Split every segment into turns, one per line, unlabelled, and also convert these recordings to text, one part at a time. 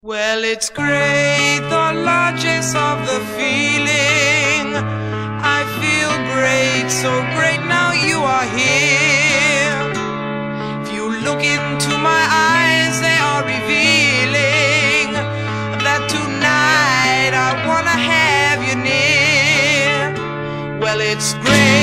Well, it's great, the largesse of the feeling. I feel great, so great now you are here. If you look into my eyes, they are revealing that tonight I wanna have you near. Well, it's great,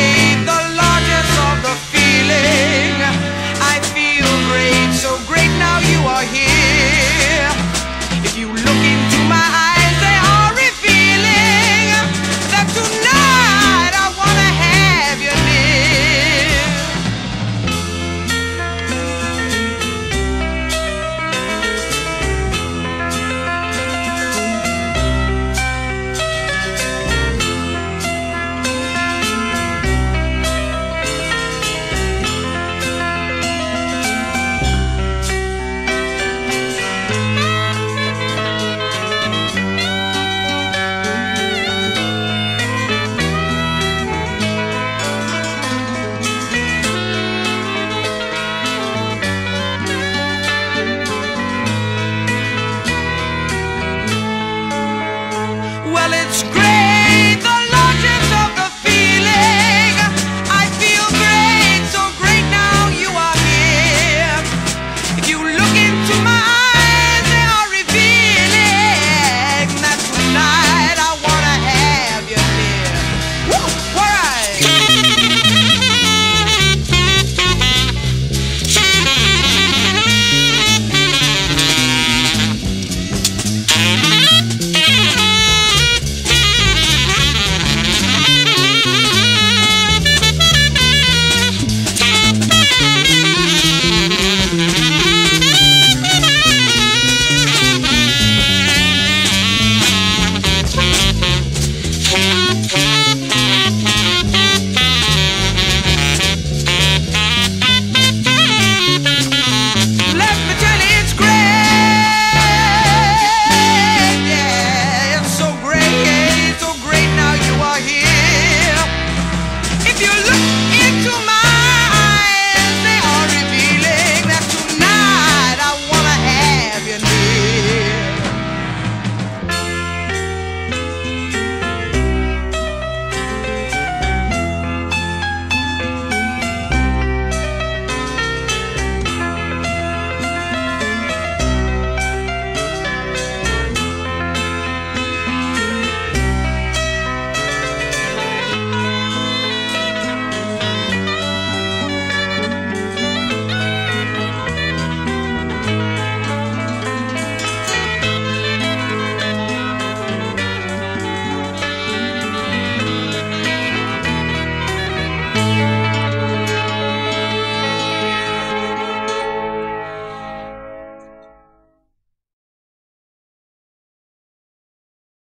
you love